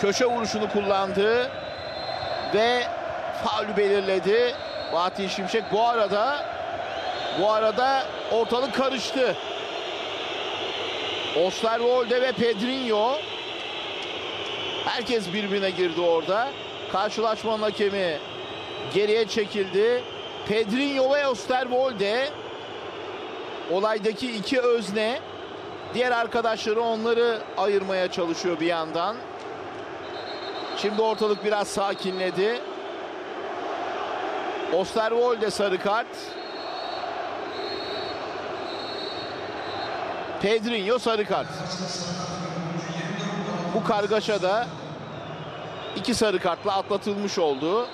Köşe vuruşunu kullandı ve faulü belirledi. Fatih Şimşek bu arada bu arada ortalık karıştı. Osterwolde ve Pedrinho herkes birbirine girdi orada. Karşılaşmanın hakemi geriye çekildi. Pedrinho ve Osterwolde olaydaki iki özne diğer arkadaşları onları ayırmaya çalışıyor bir yandan. Şimdi ortalık biraz sakinledi. Osterwolde sarı kart. Pedrinho sarı kart. Bu kargaşada iki sarı kartla atlatılmış oldu.